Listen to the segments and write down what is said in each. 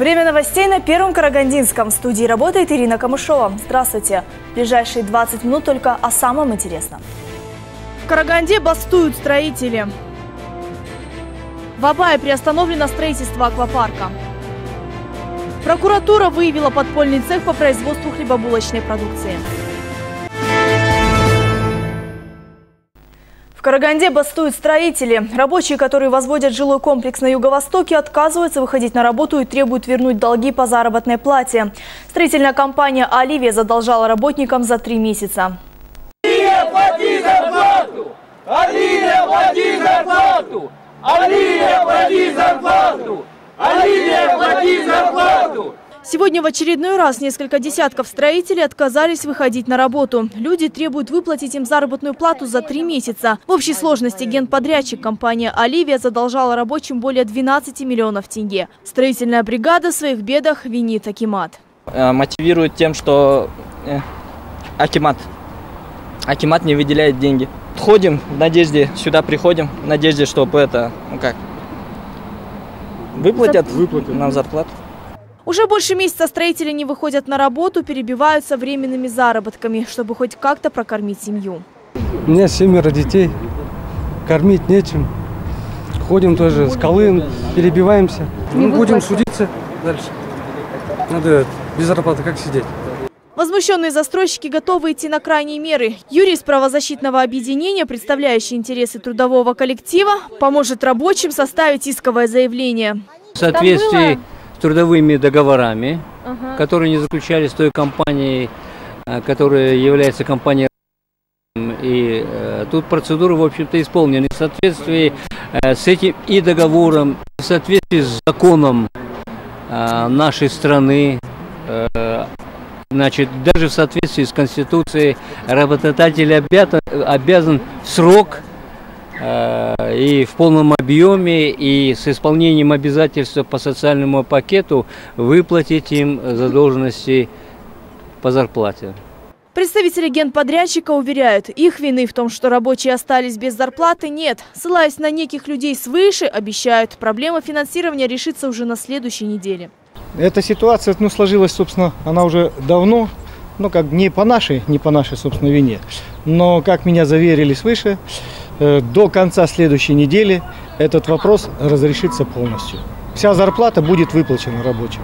Время новостей на Первом Карагандинском. В студии работает Ирина Камышова. Здравствуйте. В ближайшие 20 минут только о самом интересном. В Караганде бастуют строители. В Абае приостановлено строительство аквапарка. Прокуратура выявила подпольный цех по производству хлебобулочной продукции. В Караганде бастуют строители. Рабочие, которые возводят жилой комплекс на юго-востоке, отказываются выходить на работу и требуют вернуть долги по заработной плате. Строительная компания «Оливия» задолжала работникам за три месяца. Оливия, плати зарплату! Оливия, плати зарплату! Оливия, плати зарплату! Оливия, плати зарплату! Сегодня в очередной раз несколько десятков строителей отказались выходить на работу. Люди требуют выплатить им заработную плату за три месяца. В общей сложности генподрядчик компания «Оливия» задолжала рабочим более 12 миллионов тенге. Строительная бригада в своих бедах винит Акимат. Э, мотивирует тем, что э, Акимат, Акимат не выделяет деньги. Ходим в надежде, сюда приходим в надежде, чтобы это, ну как, выплатят, выплатят. нам зарплату. Уже больше месяца строители не выходят на работу, перебиваются временными заработками, чтобы хоть как-то прокормить семью. У меня семеро детей, кормить нечем. Ходим тоже с колым, перебиваемся. Не ну, будем судиться дальше. Надо без зарплаты как сидеть. Возмущенные застройщики готовы идти на крайние меры. Юрист правозащитного объединения, представляющий интересы трудового коллектива, поможет рабочим составить исковое заявление. В соответствии трудовыми договорами, ага. которые не заключались с той компанией, э, которая является компанией. И э, тут процедура, в общем-то, исполнена в соответствии э, с этим и договором, в соответствии с законом э, нашей страны, э, значит, даже в соответствии с Конституцией работодатель обязан, обязан в срок и в полном объеме, и с исполнением обязательства по социальному пакету выплатить им задолженности по зарплате. Представители генподрядчика уверяют, их вины в том, что рабочие остались без зарплаты, нет. Ссылаясь на неких людей свыше, обещают, проблема финансирования решится уже на следующей неделе. Эта ситуация ну, сложилась, собственно, она уже давно, ну как не по нашей, не по нашей, собственно, вине. Но, как меня заверили свыше, Э, до конца следующей недели этот вопрос разрешится полностью. Вся зарплата будет выплачена рабочим.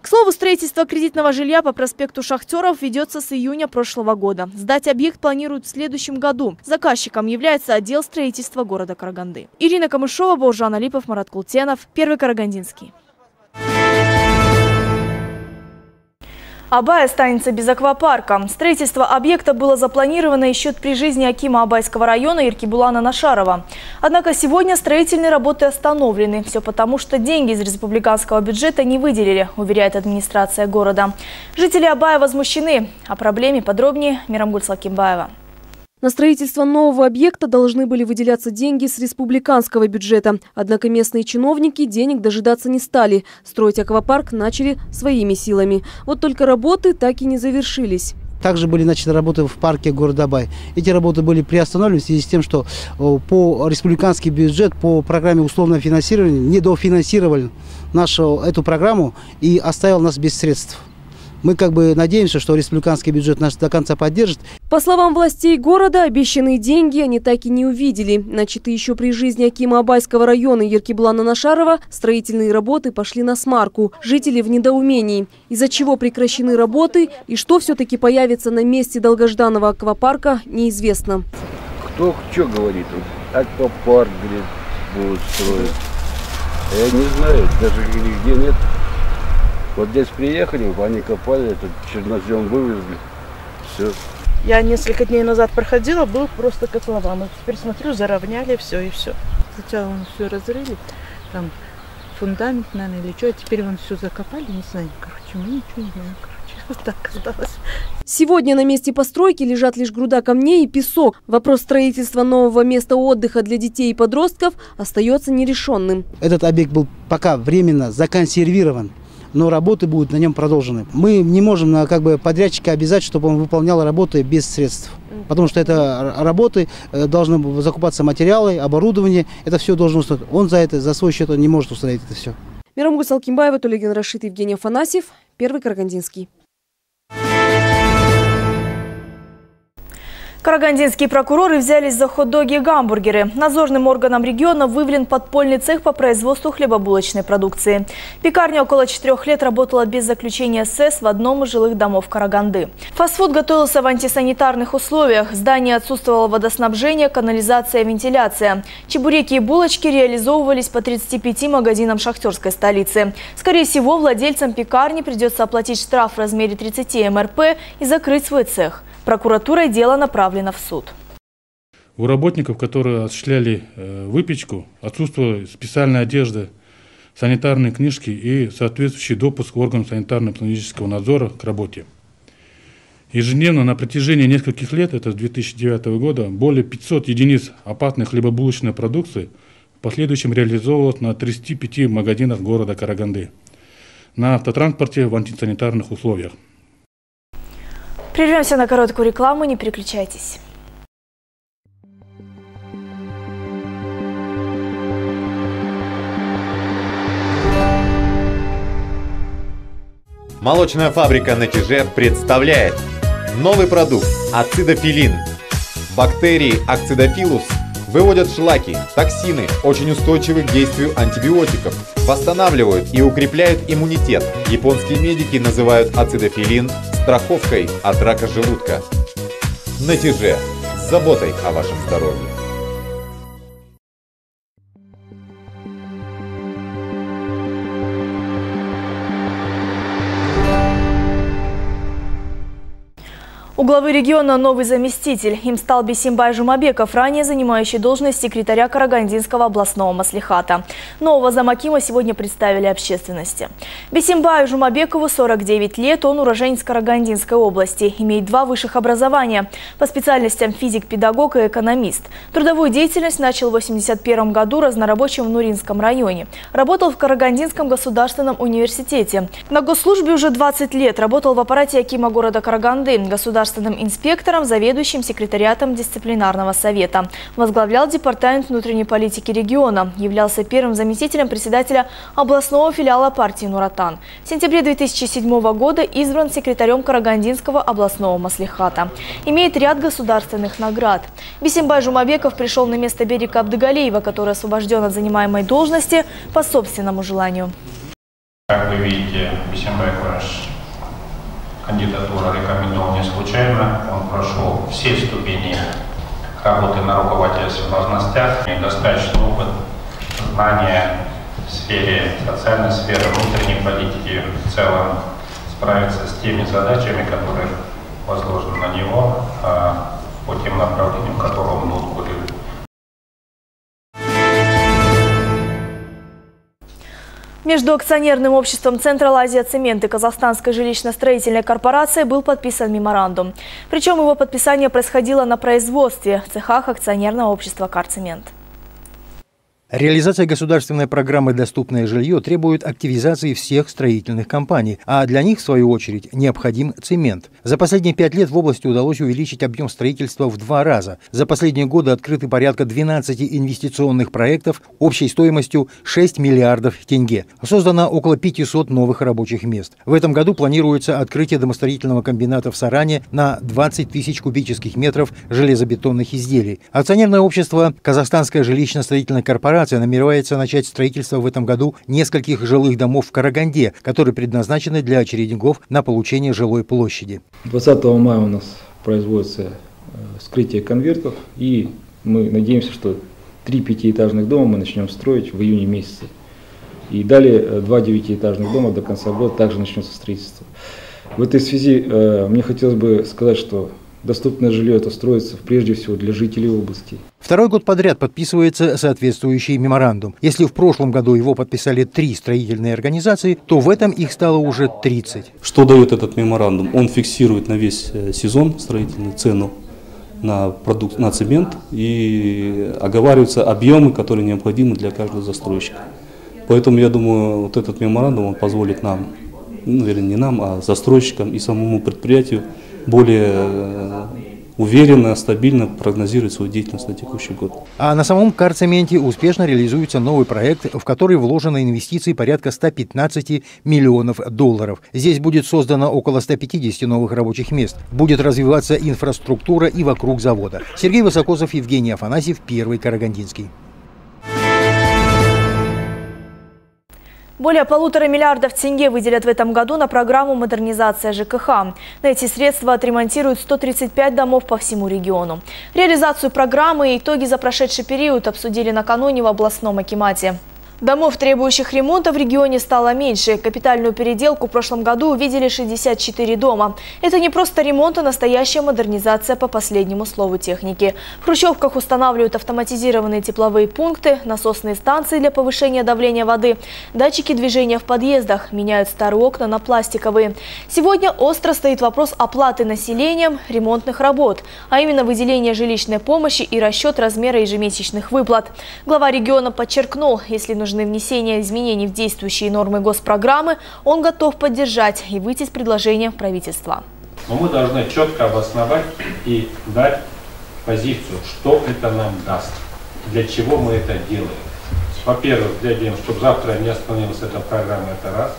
К слову, строительство кредитного жилья по проспекту Шахтеров ведется с июня прошлого года. Сдать объект планируют в следующем году. Заказчиком является отдел строительства города Караганды. Ирина Камышова, Баужан Алипов, Марат Култенов. Первый Карагандинский. Абай останется без аквапарка. Строительство объекта было запланировано еще при жизни Акима Абайского района Иркибулана Нашарова. Однако сегодня строительные работы остановлены. Все потому, что деньги из республиканского бюджета не выделили, уверяет администрация города. Жители Абая возмущены. О проблеме подробнее Мирамгуль Салкимбаева. На строительство нового объекта должны были выделяться деньги с республиканского бюджета. Однако местные чиновники денег дожидаться не стали. Строить аквапарк начали своими силами. Вот только работы так и не завершились. Также были начаты работы в парке города Бай. Эти работы были приостановлены в связи с тем, что по республиканский бюджет, по программе условного финансирования недофинансировали нашу эту программу и оставил нас без средств. Мы как бы надеемся, что республиканский бюджет нас до конца поддержит. По словам властей города, обещанные деньги они так и не увидели. Начатые еще при жизни Акима Абайского района Еркиблана Нашарова строительные работы пошли на смарку. Жители в недоумении. Из-за чего прекращены работы и что все-таки появится на месте долгожданного аквапарка, неизвестно. Кто что говорит? Аквапарк, говорит, будут строить. Я не знаю, даже где нет. Вот здесь приехали, они копали, этот чернозем вывезли. Все. Я несколько дней назад проходила, был просто котлован. Вот теперь смотрю, заровняли все и все. Сначала он все разрыли, там фундамент, наверное, или что, а теперь он все закопали, не знаю, короче, мы ничего не знаем, короче, вот так осталось. Сегодня на месте постройки лежат лишь груда камней и песок. Вопрос строительства нового места отдыха для детей и подростков остается нерешенным. Этот объект был пока временно законсервирован но работы будут на нем продолжены. Мы не можем на как бы подрядчика обязать, чтобы он выполнял работы без средств. Потому что это работы, э, должны закупаться материалы, оборудование, это все должно установить. Он за это, за свой счет он не может установить это все. Мирамгуль Салкимбаева, Тулегин Рашид, Евгений Афанасьев. Первый Карагандинский. Карагандинские прокуроры взялись за хот-доги и гамбургеры. Надзорным органом региона выявлен подпольный цех по производству хлебобулочной продукции. Пекарня около четырех лет работала без заключения СС в одном из жилых домов Караганды. Фастфуд готовился в антисанитарных условиях. В здании отсутствовало водоснабжение, канализация, вентиляция. Чебуреки и булочки реализовывались по 35 магазинам шахтерской столицы. Скорее всего, владельцам пекарни придется оплатить штраф в размере 30 МРП и закрыть свой цех. Прокуратурой дело направлено в суд. У работников, которые осуществляли э, выпечку, отсутствовала специальная одежда, санитарные книжки и соответствующий допуск в орган санитарно-эпидемиологического надзора к работе. Ежедневно на протяжении нескольких лет, это с 2009 года, более 500 единиц опасной хлебобулочной продукции в последующем реализовывалось на 35 магазинах города Караганды на автотранспорте в антисанитарных условиях. Прервемся на короткую рекламу, не переключайтесь. Молочная фабрика на Тиже представляет новый продукт ацидофилин. Бактерии акцидофилус выводят шлаки, токсины, очень устойчивы к действию антибиотиков, восстанавливают и укрепляют иммунитет. Японские медики называют ацидофилин страховкой от рака желудка. Натяже с заботой о вашем здоровье. Главы региона новый заместитель. Им стал Бесимбай Жумабеков, ранее занимающий должность секретаря Карагандинского областного маслихата. Нового замакима сегодня представили общественности. Бесимбаю Жумабекову 49 лет, он уроженец Карагандинской области, имеет два высших образования по специальностям физик-педагог и экономист. Трудовую деятельность начал в 1981 году разнорабочим в Нуринском районе. Работал в Карагандинском государственном университете. На госслужбе уже 20 лет, работал в аппарате Акима города Караганды, государственного государственным инспектором, заведующим секретариатом дисциплинарного совета. Возглавлял департамент внутренней политики региона. Являлся первым заместителем председателя областного филиала партии «Нуратан». В сентябре 2007 года избран секретарем Карагандинского областного маслихата. Имеет ряд государственных наград. Бисимбай Жумабеков пришел на место Берика Абдыгалеева, который освобожден от занимаемой должности по собственному желанию. Как вы видите, Бисимбай Кураш кандидатура рекомендована не случайно. Он прошел все ступени работы на руководительских должностях, имеет достаточный опыт, знания в сфере социальной сферы, внутренней политики, в целом справиться с теми задачами, которые возложены на него а, по тем направлениям, которые Между акционерным обществом Централ Азия Цемент и Казахстанской жилищно-строительной корпорацией был подписан меморандум. Причем его подписание происходило на производстве в цехах акционерного общества «Карцемент». Реализация государственной программы «Доступное жилье» требует активизации всех строительных компаний, а для них, в свою очередь, необходим цемент. За последние пять лет в области удалось увеличить объем строительства в два раза. За последние годы открыты порядка 12 инвестиционных проектов общей стоимостью 6 миллиардов тенге. Создано около 500 новых рабочих мест. В этом году планируется открытие домостроительного комбината в Саране на 20 тысяч кубических метров железобетонных изделий. Акционерное общество «Казахстанская жилищно-строительная корпорация» корпорация намеревается начать строительство в этом году нескольких жилых домов в Караганде, которые предназначены для очередников на получение жилой площади. 20 мая у нас производится э, вскрытие конвертов, и мы надеемся, что три пятиэтажных дома мы начнем строить в июне месяце. И далее э, два девятиэтажных дома до конца года также начнется строительство. В этой связи э, мне хотелось бы сказать, что доступное жилье это строится прежде всего для жителей области. Второй год подряд подписывается соответствующий меморандум. Если в прошлом году его подписали три строительные организации, то в этом их стало уже 30. Что дает этот меморандум? Он фиксирует на весь э, сезон строительную цену на, продукт, на цемент и оговариваются объемы, которые необходимы для каждого застройщика. Поэтому я думаю, вот этот меморандум он позволит нам, ну, наверное, не нам, а застройщикам и самому предприятию более э, уверенно, стабильно прогнозировать свою деятельность на текущий год. А на самом Карцементе успешно реализуется новый проект, в который вложено инвестиции порядка 115 миллионов долларов. Здесь будет создано около 150 новых рабочих мест. Будет развиваться инфраструктура и вокруг завода. Сергей Высокосов, Евгений Афанасьев, Первый Карагандинский. Более полутора миллиардов тенге выделят в этом году на программу модернизация ЖКХ. На эти средства отремонтируют 135 домов по всему региону. Реализацию программы и итоги за прошедший период обсудили накануне в областном Акимате. Домов, требующих ремонта, в регионе стало меньше. Капитальную переделку в прошлом году увидели 64 дома. Это не просто ремонт, а настоящая модернизация по последнему слову техники. В хрущевках устанавливают автоматизированные тепловые пункты, насосные станции для повышения давления воды, датчики движения в подъездах, меняют старые окна на пластиковые. Сегодня остро стоит вопрос оплаты населением ремонтных работ, а именно выделение жилищной помощи и расчет размера ежемесячных выплат. Глава региона подчеркнул, если нужно нужны внесения изменений в действующие нормы госпрограммы, он готов поддержать и выйти с предложением правительства. Но мы должны четко обосновать и дать позицию, что это нам даст, для чего мы это делаем. Во-первых, для того, чтобы завтра не остановилась эта программа, это раз.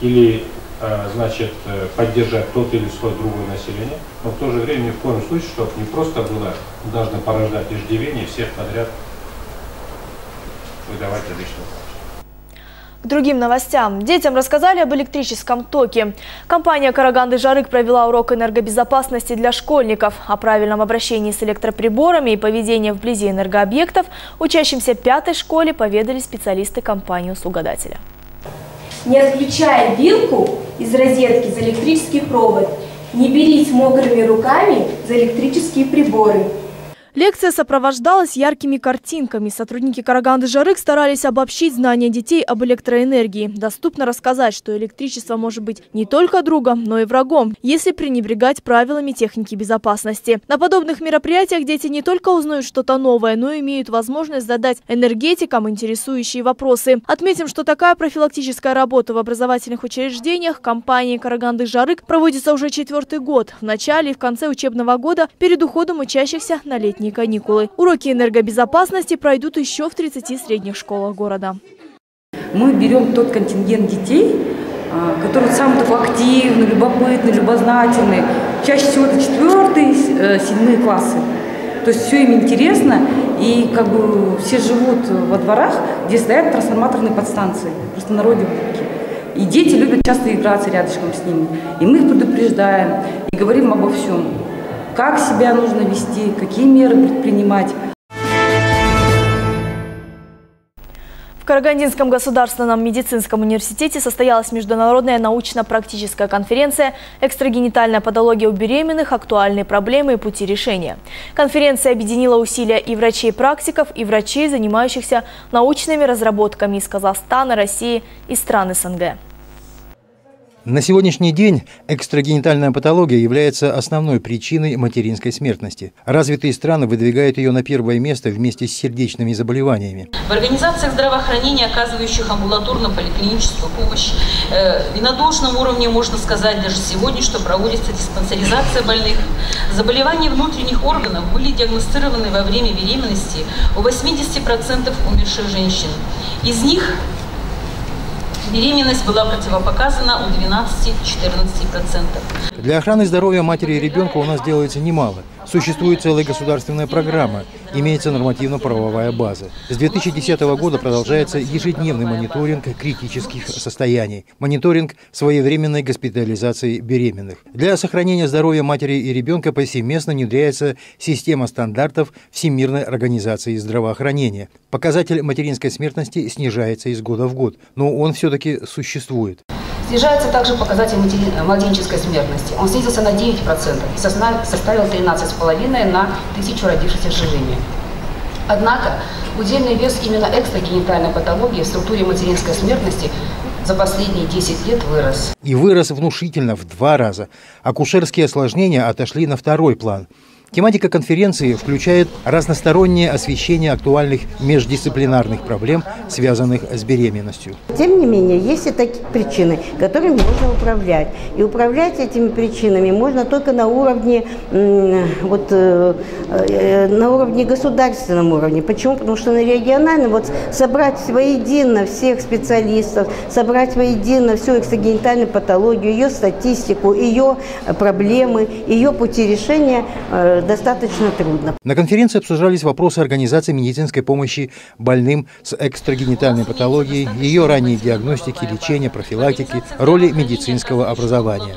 Или, э, значит, э, поддержать тот или свой другое население. Но в то же время ни в коем случае, чтобы не просто было, должны порождать иждивение всех подряд выдавать различные к другим новостям. Детям рассказали об электрическом токе. Компания «Караганды Жарык» провела урок энергобезопасности для школьников. О правильном обращении с электроприборами и поведении вблизи энергообъектов учащимся пятой школе поведали специалисты компании «Услугодателя». Не отключая вилку из розетки за электрический провод, не берись мокрыми руками за электрические приборы. Лекция сопровождалась яркими картинками. Сотрудники Караганды Жарык старались обобщить знания детей об электроэнергии. Доступно рассказать, что электричество может быть не только другом, но и врагом, если пренебрегать правилами техники безопасности. На подобных мероприятиях дети не только узнают что-то новое, но и имеют возможность задать энергетикам интересующие вопросы. Отметим, что такая профилактическая работа в образовательных учреждениях компании Караганды Жарык проводится уже четвертый год. В начале и в конце учебного года перед уходом учащихся на летний летние каникулы. Уроки энергобезопасности пройдут еще в 30 средних школах города. Мы берем тот контингент детей, а, который самый такой активный, любопытный, любознательный. Чаще всего это четвертые, э, седьмые классы. То есть все им интересно, и как бы все живут во дворах, где стоят трансформаторные подстанции, просто на роде будки. И дети любят часто играться рядышком с ними. И мы их предупреждаем и говорим обо всем как себя нужно вести, какие меры предпринимать. В Карагандинском государственном медицинском университете состоялась международная научно-практическая конференция «Экстрагенитальная патология у беременных. Актуальные проблемы и пути решения». Конференция объединила усилия и врачей-практиков, и врачей, занимающихся научными разработками из Казахстана, России и стран СНГ. На сегодняшний день экстрагенитальная патология является основной причиной материнской смертности. Развитые страны выдвигают ее на первое место вместе с сердечными заболеваниями. В организациях здравоохранения, оказывающих амбулаторно-поликлиническую помощь, э, на должном уровне можно сказать даже сегодня, что проводится диспансеризация больных. Заболевания внутренних органов были диагностированы во время беременности у 80% умерших женщин. Из них Беременность была противопоказана у 12-14%. Для охраны здоровья матери и ребенка у нас делается немало. Существует целая государственная программа, имеется нормативно-правовая база. С 2010 года продолжается ежедневный мониторинг критических состояний, мониторинг своевременной госпитализации беременных. Для сохранения здоровья матери и ребенка повсеместно внедряется система стандартов Всемирной организации здравоохранения. Показатель материнской смертности снижается из года в год, но он все-таки существует. Снижается также показатель младенческой смертности. Он снизился на 9% и составил 13,5 на тысячу родившихся живыми. Однако удельный вес именно экстрагенитальной патологии в структуре материнской смертности за последние 10 лет вырос. И вырос внушительно в два раза. Акушерские осложнения отошли на второй план. Тематика конференции включает разностороннее освещение актуальных междисциплинарных проблем, связанных с беременностью. Тем не менее, есть и такие причины, которыми можно управлять. И управлять этими причинами можно только на уровне, вот, э, э, на уровне государственном уровне. Почему? Потому что на региональном вот собрать воедино всех специалистов, собрать воедино всю экстрагенитальную патологию, ее статистику, ее проблемы, ее пути решения э, достаточно трудно. На конференции обсуждались вопросы организации медицинской помощи больным с экстрагенитальной патологией, ее ранней диагностики, лечения, профилактики, роли медицинского образования.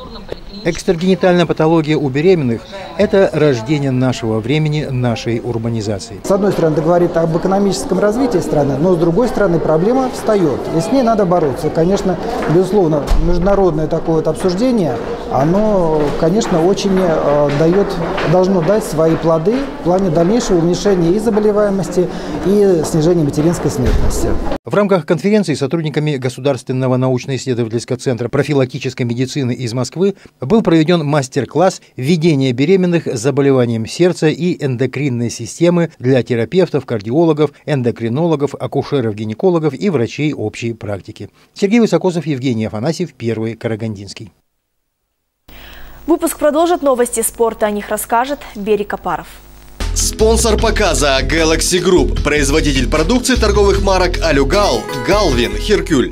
Экстрагенитальная патология у беременных – это рождение нашего времени, нашей урбанизации. С одной стороны, это говорит об экономическом развитии страны, но с другой стороны, проблема встает, и с ней надо бороться. Конечно, безусловно, международное такое вот обсуждение, оно, конечно, очень э, дает, должно дать свои плоды в плане дальнейшего уменьшения и заболеваемости, и снижения материнской смертности. В рамках конференции сотрудниками Государственного научно-исследовательского центра профилактической медицины из Москвы был проведен мастер-класс «Введение беременных с заболеванием сердца и эндокринной системы для терапевтов, кардиологов, эндокринологов, акушеров-гинекологов и врачей общей практики». Сергей Высокосов, Евгений Афанасьев, Первый Карагандинский. Выпуск продолжит новости спорта. О них расскажет Берег Апаров. Спонсор показа Galaxy Group, производитель продукции торговых марок Алюгал, Галвин, Херкюль.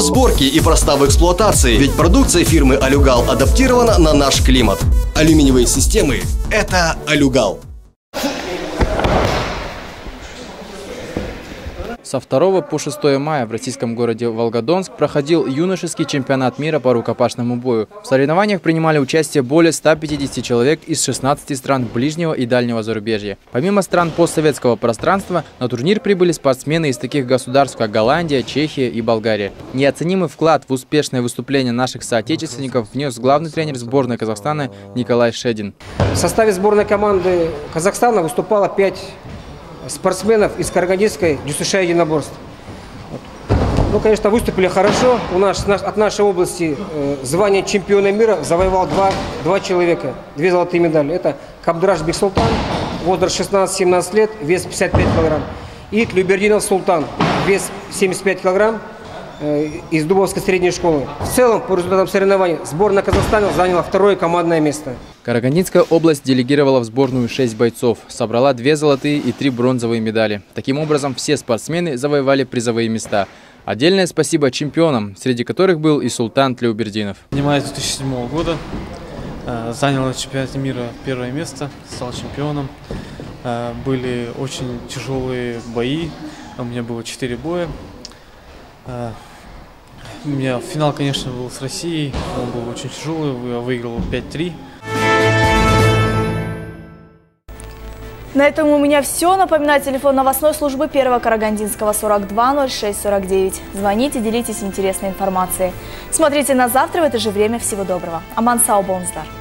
в сборке и проста в эксплуатации, ведь продукция фирмы Алюгал адаптирована на наш климат. Алюминиевые системы – это Алюгал. Со 2 по 6 мая в российском городе Волгодонск проходил юношеский чемпионат мира по рукопашному бою. В соревнованиях принимали участие более 150 человек из 16 стран ближнего и дальнего зарубежья. Помимо стран постсоветского пространства, на турнир прибыли спортсмены из таких государств, как Голландия, Чехия и Болгария. Неоценимый вклад в успешное выступление наших соотечественников внес главный тренер сборной Казахстана Николай Шедин. В составе сборной команды Казахстана выступало 5 спортсменов из Карагандинской ДЮСШ единоборств. Ну, конечно, выступили хорошо. У нас от нашей области э, звание чемпиона мира завоевал два, два человека, две золотые медали. Это Кабдраш Бексултан, возраст 16-17 лет, вес 55 килограмм. И Тлюбердинов Султан, вес 75 килограмм, Э, из Дубовской средней школы. В целом, по результатам соревнований, сборная Казахстана заняла второе командное место. Карагандинская область делегировала в сборную 6 бойцов, собрала две золотые и три бронзовые медали. Таким образом, все спортсмены завоевали призовые места. Отдельное спасибо чемпионам, среди которых был и Султан Тлеубердинов. Занимаюсь 2007 года, э, занял на чемпионате мира первое место, стал чемпионом. Э, были очень тяжелые бои, у меня было 4 боя. У меня финал, конечно, был с Россией. Он был очень тяжелый. Я выиграл 5-3. На этом у меня все. Напоминаю, телефон новостной службы первого Карагандинского 42 06 49. Звоните, делитесь интересной информацией. Смотрите на завтра в это же время. Всего доброго. Аман Сау Бонздар.